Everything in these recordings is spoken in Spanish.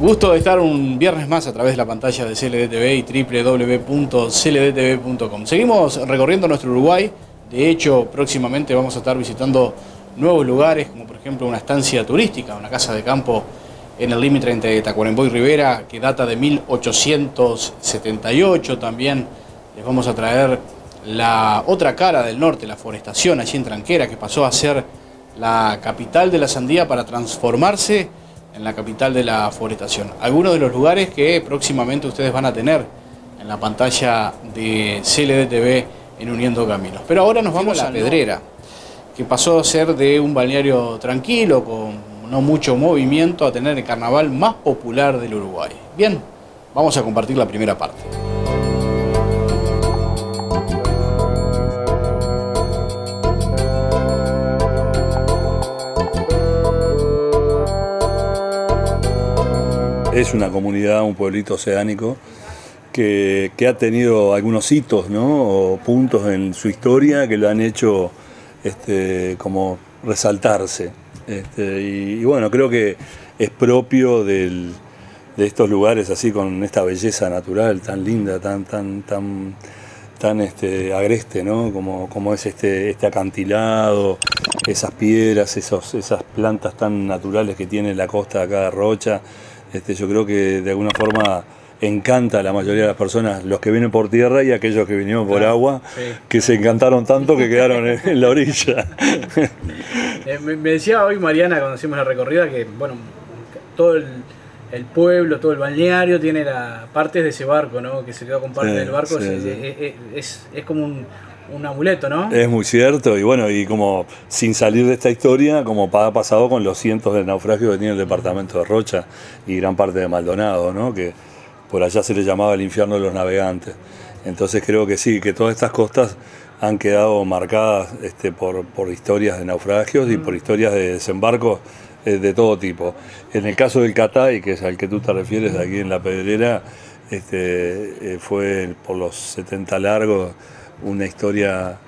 Gusto de estar un viernes más a través de la pantalla de CLDTV y www.cldtv.com. Seguimos recorriendo nuestro Uruguay. De hecho, próximamente vamos a estar visitando nuevos lugares, como por ejemplo una estancia turística, una casa de campo en el límite entre Tacuarembó y Rivera, que data de 1878. También les vamos a traer la otra cara del norte, la forestación allí en Tranquera, que pasó a ser la capital de la sandía para transformarse en la capital de la forestación. Algunos de los lugares que próximamente ustedes van a tener en la pantalla de CLDTV en Uniendo Caminos. Pero ahora nos vamos a La Pedrera, que pasó a ser de un balneario tranquilo, con no mucho movimiento, a tener el carnaval más popular del Uruguay. Bien, vamos a compartir la primera parte. Es una comunidad, un pueblito oceánico que, ha tenido algunos hitos. O puntos en su historia que lo han hecho este, como resaltarse. Este, y, bueno, creo que es propio de estos lugares así con esta belleza natural tan linda, tan, tan, tan, este, agreste. Como, es este, acantilado, esas piedras, esas plantas tan naturales que tiene la costa acá de Rocha. Este, yo creo que de alguna forma encanta a la mayoría de las personas, los que vienen por tierra y aquellos que vinieron por agua, que se encantaron tanto que quedaron en, la orilla. Eh, me, decía hoy Mariana cuando hicimos la recorrida que, bueno, todo el, pueblo, todo el balneario tiene la partes de ese barco, ¿no? Que se quedó con parte del barco, es, como un, un amuleto, ¿no? Es muy cierto, y bueno, y como sin salir de esta historia, como ha pasado con los cientos de naufragios que tiene el departamento de Rocha y gran parte de Maldonado, ¿no? Que por allá se le llamaba el infierno de los navegantes. Entonces creo que sí, que todas estas costas han quedado marcadas este, por, historias de naufragios y por historias de desembarcos eh, de todo tipo. En el caso del Catay, que es al que tú te refieres aquí en La Pedrera, este, eh, fue por los 70 largos una historia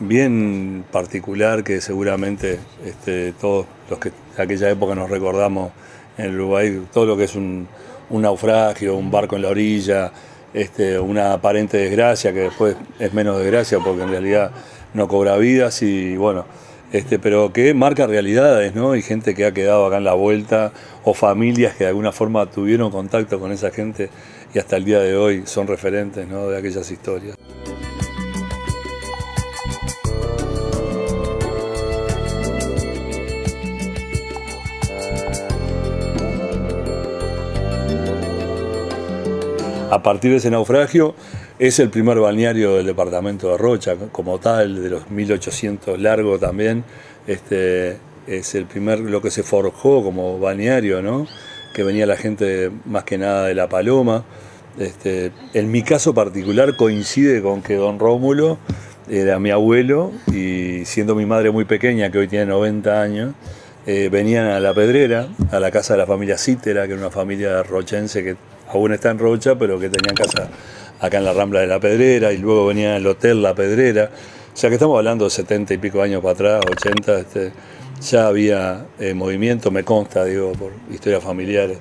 bien particular que seguramente este, todos los que de aquella época nos recordamos en Uruguay, todo lo que es un, naufragio, un barco en la orilla, este, una aparente desgracia que después es menos desgracia porque en realidad no cobra vidas y bueno, este, pero que marca realidades, ¿no? Y gente que ha quedado acá en la vuelta o familias que de alguna forma tuvieron contacto con esa gente y hasta el día de hoy son referentes ¿no? de aquellas historias. A partir de ese naufragio es el primer balneario del departamento de Rocha, como tal, de los 1800 largo también. Este, es el primer, lo que se forjó como balneario, ¿no? que venía la gente más que nada de La Paloma. Este, en mi caso particular coincide con que don Rómulo era mi abuelo y siendo mi madre muy pequeña, que hoy tiene 90 años, eh, venían a La Pedrera, a la casa de la familia Cítera, que era una familia rochense que aún está en Rocha, pero que tenían casa acá en la Rambla de la Pedrera y luego venía el Hotel La Pedrera. O sea que estamos hablando de 70 y pico años para atrás, 80, este, ya había eh, movimiento, me consta, digo, por historias familiares.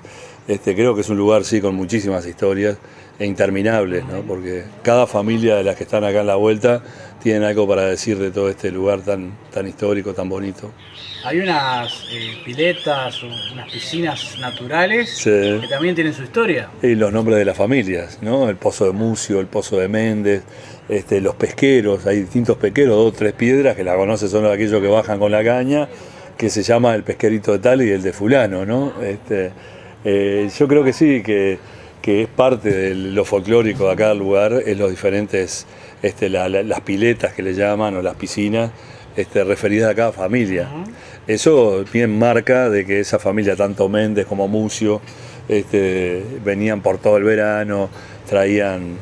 Este, creo que es un lugar, sí, con muchísimas historias e interminables, ¿no? porque cada familia de las que están acá en la vuelta tienen algo para decir de todo este lugar tan, tan histórico, tan bonito. Hay unas eh, piletas, unas piscinas naturales que también tienen su historia. Y los nombres de las familias, ¿no? El Pozo de Mucio, el Pozo de Méndez, este, los pesqueros, hay distintos pesqueros, dos o tres piedras que la conoces son aquellos que bajan con la caña, que se llama el pesquerito de tal y el de fulano, ¿no? Este, eh, yo creo que sí, que, es parte de lo folclórico de acá del lugar, es los diferentes, este, las piletas que le llaman o las piscinas, este, referidas a cada familia. Eso bien marca de que esa familia, tanto Méndez como Mucio, este, venían por todo el verano, traían,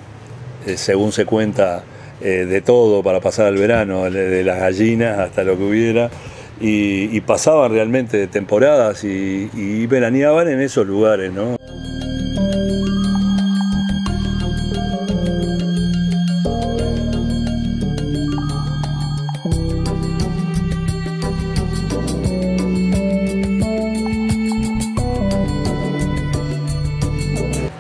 eh, según se cuenta, eh, de todo para pasar el verano, de las gallinas hasta lo que hubiera, y, pasaban realmente temporadas y, y veraneaban en esos lugares, ¿no?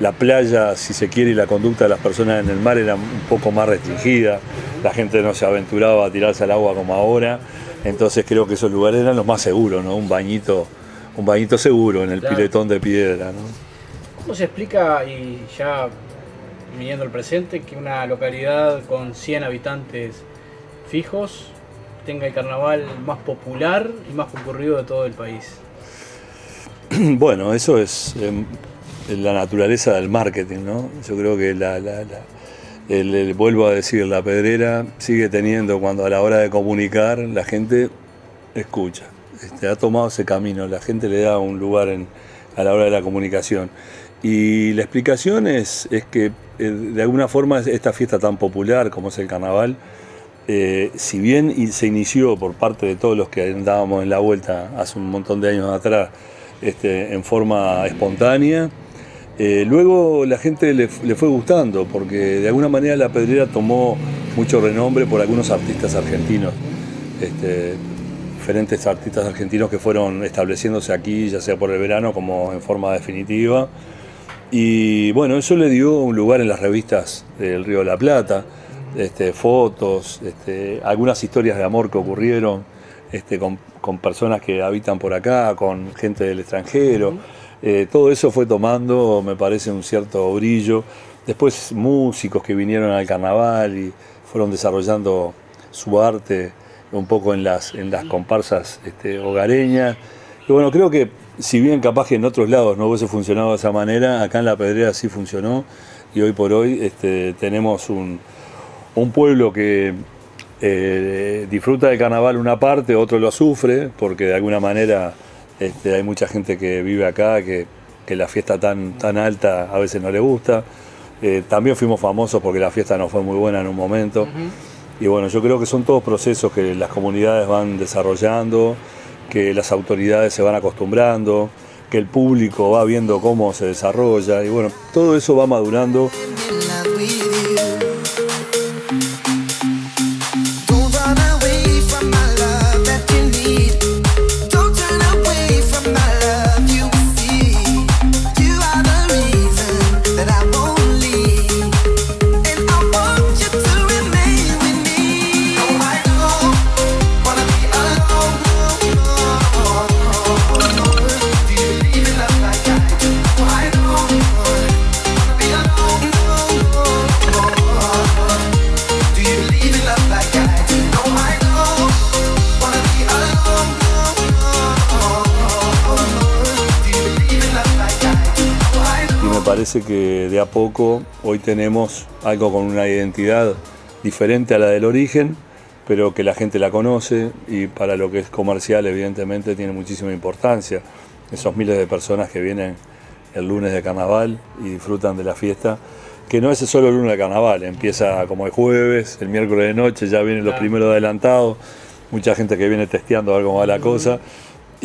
La playa, si se quiere, y la conducta de las personas en el mar era un poco más restringida, la gente no se aventuraba a tirarse al agua como ahora, entonces creo que esos lugares eran los más seguros, ¿no? Un bañito, un bañito seguro en el piletón de piedra, ¿no? ¿Cómo se explica, y ya viniendo al presente, que una localidad con 100 habitantes fijos tenga el carnaval más popular y más concurrido de todo el país? Bueno, eso es em, la naturaleza del marketing, ¿no? Yo creo que la, el, vuelvo a decir, la pedrera sigue teniendo cuando a la hora de comunicar la gente escucha. Este, ha tomado ese camino, la gente le da un lugar a la hora de la comunicación. Y la explicación es, es que eh, de alguna forma esta fiesta tan popular como es el carnaval, eh, si bien se inició por parte de todos los que andábamos en la vuelta hace un montón de años atrás este, en forma espontánea, eh, luego la gente le, fue gustando, porque de alguna manera la pedrera tomó mucho renombre por algunos artistas argentinos, este, diferentes artistas argentinos que fueron estableciéndose aquí, ya sea por el verano como en forma definitiva. Y bueno, eso le dio un lugar en las revistas del Río de la Plata, este, fotos, este, algunas historias de amor que ocurrieron con, personas que habitan por acá, con gente del extranjero. Eh, todo eso fue tomando, me parece, un cierto brillo. Después músicos que vinieron al carnaval y fueron desarrollando su arte un poco en las, en las comparsas este, hogareñas. Y bueno, creo que si bien capaz que en otros lados no hubiese funcionado de esa manera, acá en La Pedrera sí funcionó y hoy por hoy este, tenemos un, pueblo que eh, disfruta del carnaval una parte, otro lo sufre, porque de alguna manera este, hay mucha gente que vive acá, que, la fiesta tan, tan alta a veces no le gusta. Eh, también fuimos famosos porque la fiesta no fue muy buena en un momento. Y bueno, yo creo que son todos procesos que las comunidades van desarrollando, que las autoridades se van acostumbrando, que el público va viendo cómo se desarrolla. Y bueno, todo eso va madurando. Parece que de a poco hoy tenemos algo con una identidad diferente a la del origen, pero que la gente la conoce y para lo que es comercial evidentemente tiene muchísima importancia. Esos miles de personas que vienen el lunes de carnaval y disfrutan de la fiesta, que no es solo el lunes de carnaval, empieza como el jueves, el miércoles de noche ya vienen los primeros adelantados, mucha gente que viene testeando a ver cómo va la cosa.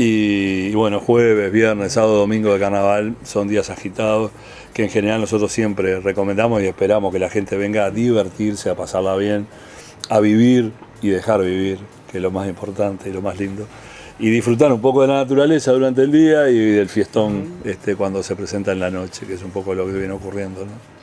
Y, bueno, jueves, viernes, sábado, domingo de carnaval son días agitados que en general nosotros siempre recomendamos y esperamos que la gente venga a divertirse, a pasarla bien, a vivir y dejar vivir, que es lo más importante y lo más lindo. Y disfrutar un poco de la naturaleza durante el día y del fiestón este, cuando se presenta en la noche, que es un poco lo que viene ocurriendo. ¿no?